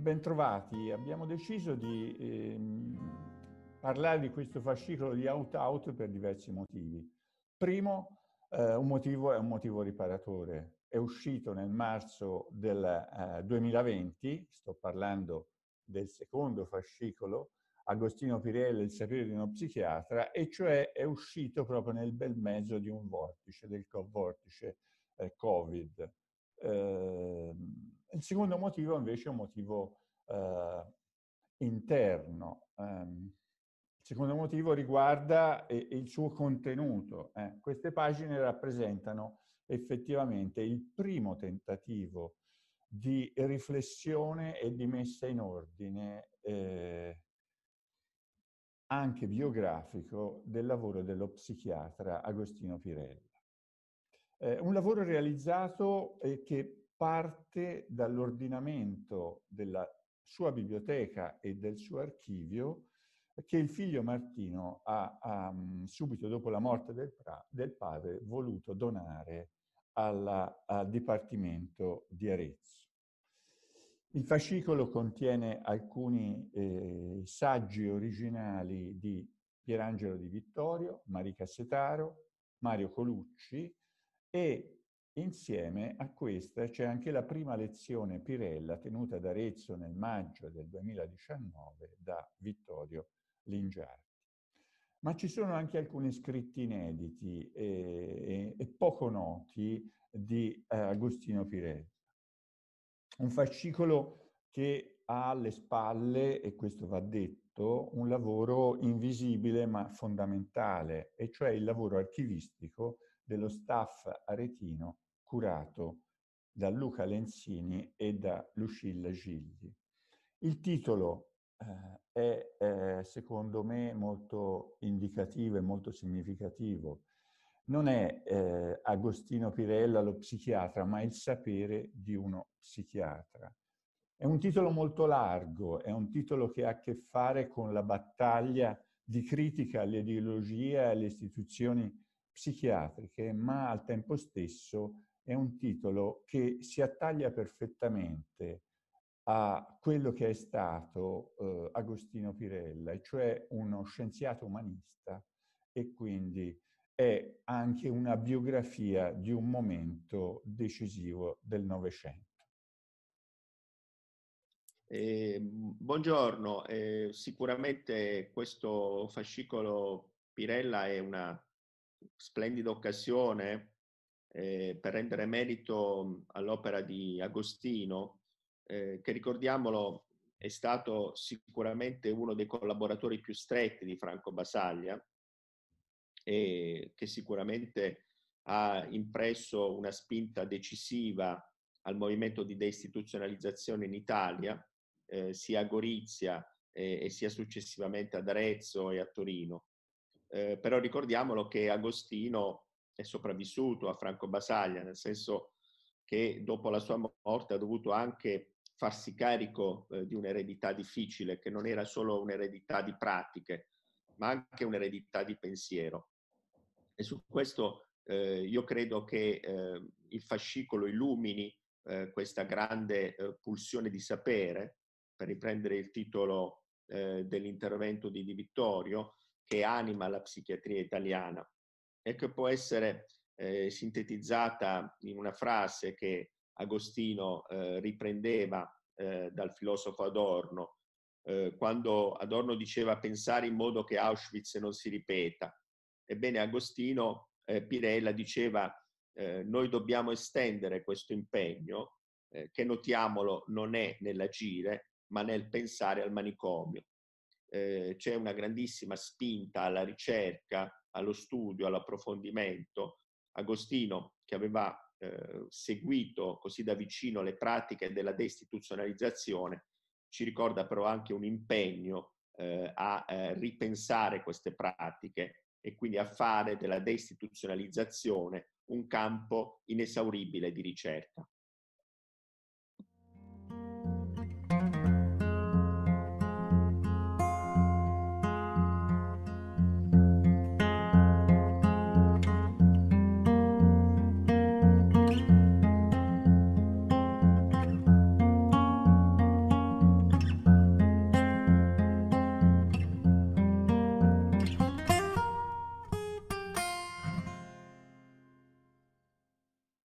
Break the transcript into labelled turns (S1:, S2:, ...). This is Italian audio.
S1: bentrovati. Abbiamo deciso di ehm, parlare di questo fascicolo di Out Out per diversi motivi. Primo, eh, un motivo è un motivo riparatore. È uscito nel marzo del eh, 2020, sto parlando del secondo fascicolo, Agostino Pirelli, Il sapere di uno psichiatra, e cioè è uscito proprio nel bel mezzo di un vortice, del vortice eh, Covid. Eh, il secondo motivo invece è un motivo eh, interno. Um, il secondo motivo riguarda il suo contenuto. Eh. Queste pagine rappresentano effettivamente il primo tentativo di riflessione e di messa in ordine eh, anche biografico del lavoro dello psichiatra Agostino Pirella. Eh, un lavoro realizzato eh, che parte dall'ordinamento della sua biblioteca e del suo archivio che il figlio Martino ha, ha subito dopo la morte del, del padre voluto donare alla, al Dipartimento di Arezzo. Il fascicolo contiene alcuni eh, saggi originali di Pierangelo Di Vittorio, Marica Setaro, Mario Colucci e insieme a questa c'è anche la prima lezione Pirella tenuta ad Arezzo nel maggio del 2019 da Vittorio Lingiardi. Ma ci sono anche alcuni scritti inediti e, e, e poco noti di eh, Agostino Pirella un fascicolo che ha alle spalle, e questo va detto, un lavoro invisibile ma fondamentale, e cioè il lavoro archivistico dello staff aretino curato da Luca Lenzini e da Lucilla Gigli. Il titolo eh, è eh, secondo me molto indicativo e molto significativo non è eh, Agostino Pirella lo psichiatra, ma il sapere di uno psichiatra. È un titolo molto largo, è un titolo che ha a che fare con la battaglia di critica alle ideologie e alle istituzioni psichiatriche, ma al tempo stesso è un titolo che si attaglia perfettamente a quello che è stato eh, Agostino Pirella, e cioè uno scienziato umanista e quindi è anche una biografia di un momento decisivo del Novecento.
S2: Eh, buongiorno, eh, sicuramente questo fascicolo Pirella è una splendida occasione eh, per rendere merito all'opera di Agostino, eh, che ricordiamolo è stato sicuramente uno dei collaboratori più stretti di Franco Basaglia, e che sicuramente ha impresso una spinta decisiva al movimento di deistituzionalizzazione in Italia, eh, sia a Gorizia eh, e sia successivamente ad Arezzo e a Torino. Eh, però ricordiamolo che Agostino è sopravvissuto a Franco Basaglia, nel senso che dopo la sua morte ha dovuto anche farsi carico eh, di un'eredità difficile, che non era solo un'eredità di pratiche, ma anche un'eredità di pensiero. E su questo eh, io credo che eh, il fascicolo illumini eh, questa grande eh, pulsione di sapere, per riprendere il titolo eh, dell'intervento di Di Vittorio, che anima la psichiatria italiana e che può essere eh, sintetizzata in una frase che Agostino riprendeva dal filosofo Adorno, quando Adorno diceva pensare in modo che Auschwitz non si ripeta. Ebbene, Agostino eh, Pirella diceva eh, noi dobbiamo estendere questo impegno, eh, che notiamolo non è nell'agire, ma nel pensare al manicomio. Eh, c'è una grandissima spinta alla ricerca, allo studio, all'approfondimento. Agostino, che aveva eh, seguito così da vicino le pratiche della deistituzionalizzazione, ci ricorda però anche un impegno eh, a eh, ripensare queste pratiche e quindi a fare della deistituzionalizzazione un campo inesauribile di ricerca.